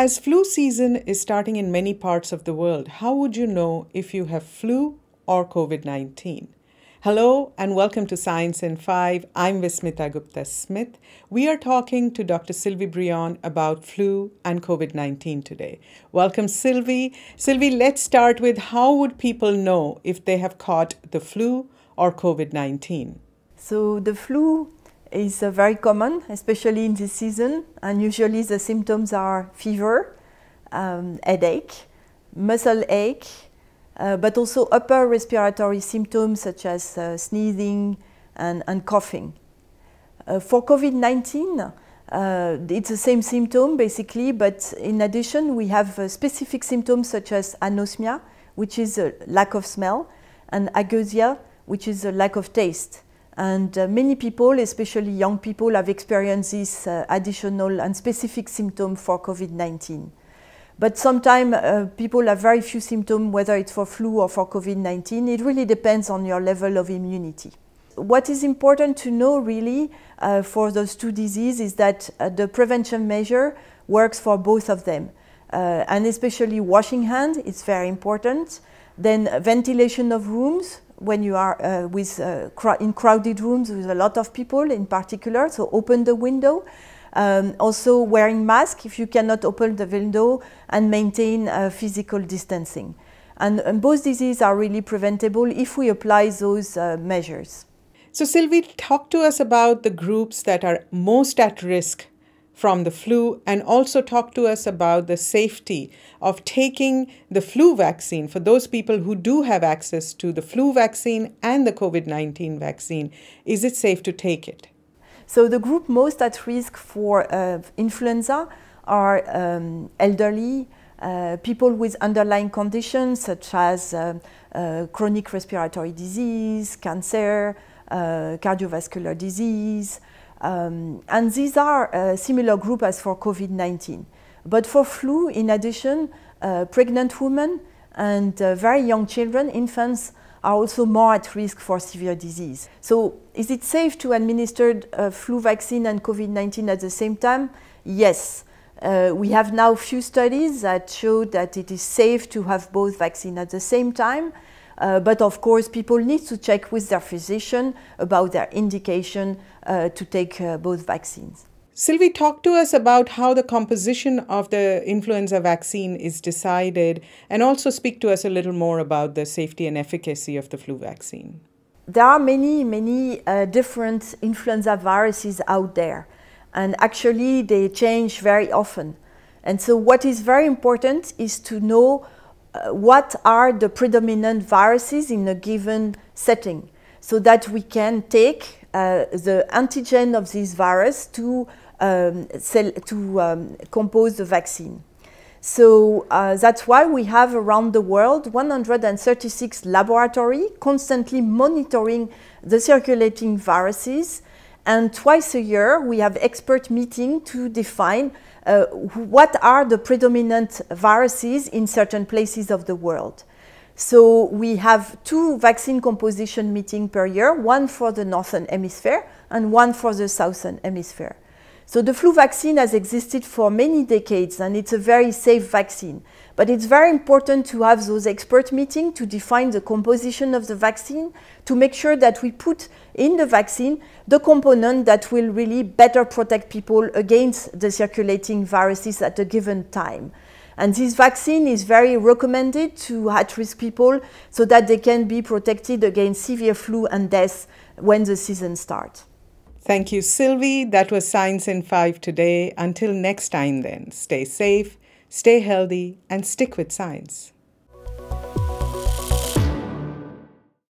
As flu season is starting in many parts of the world, how would you know if you have flu or COVID 19? Hello and welcome to Science in 5. I'm Vismita Gupta Smith. We are talking to Dr. Sylvie Briand about flu and COVID 19 today. Welcome, Sylvie. Sylvie, let's start with how would people know if they have caught the flu or COVID 19? So, the flu is uh, very common, especially in this season. And usually the symptoms are fever, um, headache, muscle ache, uh, but also upper respiratory symptoms such as uh, sneezing and, and coughing. Uh, for COVID 19, uh, it's the same symptom basically, but in addition, we have uh, specific symptoms such as anosmia, which is a lack of smell, and ageusia, which is a lack of taste. And uh, many people, especially young people, have experienced this uh, additional and specific symptom for COVID 19. But sometimes uh, people have very few symptoms, whether it's for flu or for COVID 19. It really depends on your level of immunity. What is important to know really uh, for those two diseases is that uh, the prevention measure works for both of them. Uh, and especially washing hands is very important. Then ventilation of rooms, when you are uh, with, uh, in crowded rooms with a lot of people in particular, so open the window. Um, also wearing mask if you cannot open the window and maintain uh, physical distancing. And, and, both diseases are really preventable if we apply those uh, measures. So Sylvie, talk to us about the groups that are most at risk from the flu and also talk to us about the safety of taking the flu vaccine for those people who do have access to the flu vaccine and the COVID 19 vaccine. Is it safe to take it? So, the group most at risk for uh, influenza are um, elderly, uh, people with underlying conditions such as uh, uh chronic respiratory disease, cancer, uh, cardiovascular disease. Um, and these are a similar group as for COVID-19. But for flu, in addition, uh, pregnant women and uh, very young children, infants, are also more at risk for severe disease. So is it safe to administer a flu vaccine and COVID-19 at the same time? Yes. Uh, we have now few studies that show that it is safe to have both vaccines at the same time. Uh, but of course, people need to check with their physician about their indication uh, to take uh, both vaccines. Sylvie, talk to us about how the composition of the influenza vaccine is decided, and also speak to us a little more about the safety and efficacy of the flu vaccine. There are many, many uh, different influenza viruses out there, and actually they change very often. And so, what is very important is to know what are the predominant viruses in a given setting so that we can take uh, the antigen of this virus to, um, cell, to um, compose the vaccine. So uh, that's why we have around the world 136 laboratories constantly monitoring the circulating viruses. And twice a year, we have expert meeting to define uh, what are the predominant viruses in certain places of the world. So we have two vaccine composition meetings per year, one for the northern hemisphere and one for the southern hemisphere. So the flu vaccine has existed for many decades and it's a very safe vaccine. But it's very important to have those expert meetings to define the composition of the vaccine, to make sure that we put in the vaccine the component that will really better protect people against the circulating viruses at a given time. And this vaccine is very recommended to at-risk people so that they can be protected against severe flu and death when the season starts. Thank you, Sylvie. That was Science in 5 today. Until next time, then, stay safe, stay healthy, and stick with science.